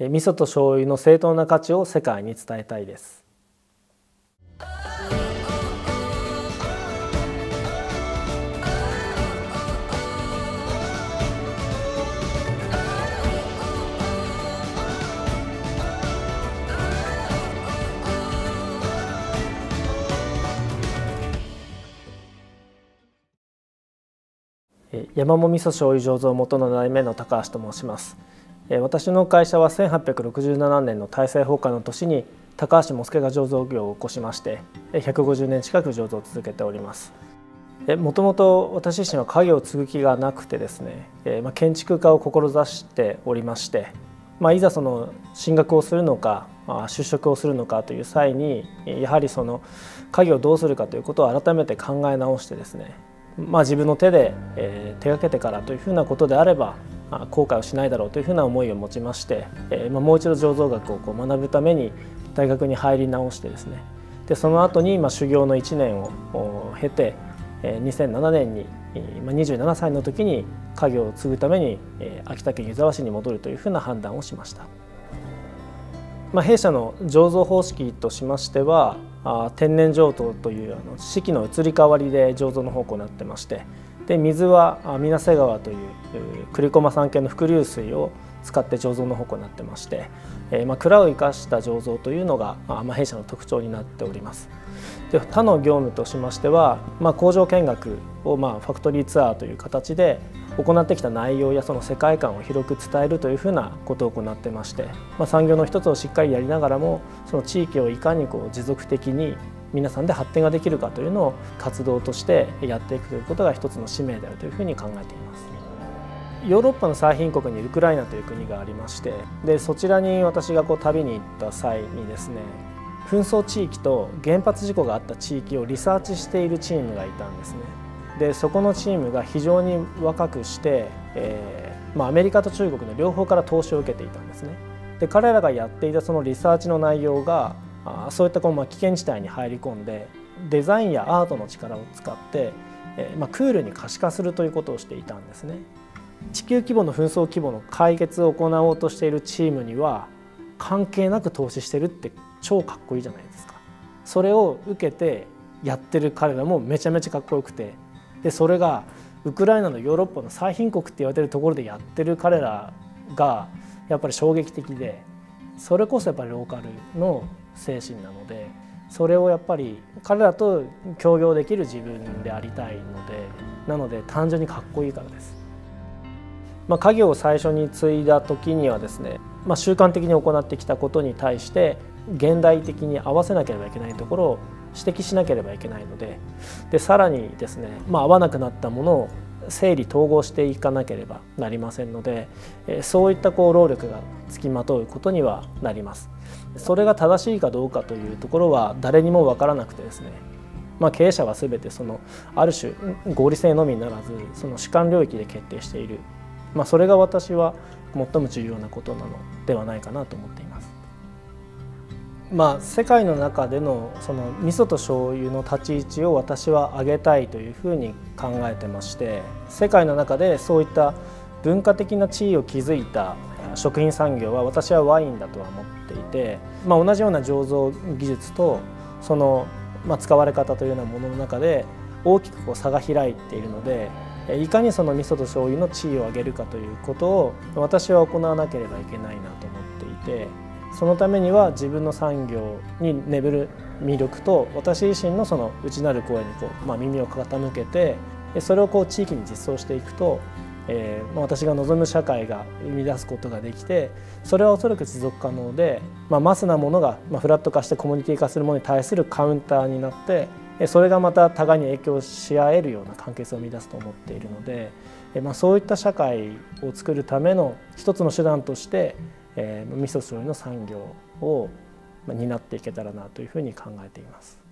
味噌と醤油の正当な価値を世界に伝えたいです。山も味噌醤油醸造元の代目の高橋と申します。私の会社は1867年の大政奉還の年に高橋茂助が醸造業を起こしまして150年近く醸造を続けております。もともと私自身は家業を継ぐ気がなくてですね、建築家を志しておりまして、まあ、いざその進学をするのか、まあ、就職をするのかという際にやはりその家業をどうするかということを改めて考え直してですねまあ、自分の手で、手がけてからというふうなことであれば、後悔をしないだろうというふうな思いを持ちまして、えまあ、もう一度醸造学をこう学ぶために大学に入り直してですねでその後にまあ修行の1年を経て、えー、2007年に、まあ、27歳の時に家業を継ぐために、えー、秋田県湯沢市に戻るというふうな判断をしました。まあ、弊社の醸造方式としましてはあ天然醸造というあの四季の移り変わりで醸造の方向になってましてで水は水瀬川という栗駒山系の伏流水を使って醸造の方向になってまして、えー、まあ、蔵を生かした醸造というのが、まあ、弊社の特徴になっております。で他の業務としましては、まあ、工場見学を、まあ、ファクトリーツアーという形で行ってきた内容やその世界観を広く伝えるというふうなことを行ってまして、まあ、産業の一つをしっかりやりながらもその地域をいかにこう持続的に皆さんで発展ができるかというのを活動としてやっていくということが一つの使命であるというふうに考えています。ヨーロッパの最貧国にウクライナという国がありましてでそちらに私がこう旅に行った際にですね紛争地域と原発事故があった地域をリサーチしているチームがいたんですね。でそこのチームが非常に若くして、えーまあ、アメリカと中国の両方から投資を受けていたんですね。で彼らがやっていたそのリサーチの内容があそういったこう、まあ、危険地帯に入り込んでデザインやアートの力を使って、えーまあ、クールに可視化するということをしていたんですね。地球規模の紛争規模の解決を行おうとしているチームには関係なく投資してるって超かっこいいじゃないですかそれを受けてやってる彼らもめちゃめちゃかっこよくてでそれがウクライナのヨーロッパの最貧国って言われてるところでやってる彼らがやっぱり衝撃的でそれこそやっぱりローカルの精神なのでそれをやっぱり彼らと協業できる自分でありたいのでなので単純にかっこいいからです。まあ、家業を最初に継いだ時にはですね、まあ、習慣的に行ってきたことに対して現代的に合わせなければいけないところを指摘しなければいけないのででさらにですね、まあ、合わなくなったものを整理統合していかなければなりませんのでそういったこう労力がつきまとうことにはなります。それが正しいかどうかというところは誰にも分からなくてですねまあ、経営者は全てそのある種合理性のみならずその主観領域で決定している、まあ、それが私は最も重要なことなのではないかなと思っています。まあ、世界の中でのその味噌と醤油の立ち位置を私は上げたいというふうに考えてまして世界の中でそういった文化的な地位を築いた食品産業は私はワインだとは思っていて、まあ、同じような醸造技術とその、まあ、使われ方というようなものの中で大きくこう差が開いているのでいかにその味噌と醤油の地位を上げるかということを私は行わなければいけないなと思っていて。そのためには自分の産業に眠る魅力と私自身のその内なる声にこう、まあ、耳を傾けてそれをこう地域に実装していくと、えー、私が望む社会が生み出すことができてそれはおそらく持続可能で、まあ、マスなものが、フラット化してコミュニティ化するものに対するカウンターになってそれがまた互いに影響し合えるような関係性を生み出すと思っているので、まあ、そういった社会を作るための一つの手段としてえー、味噌醤油の産業を担っていけたらなというふうに考えています。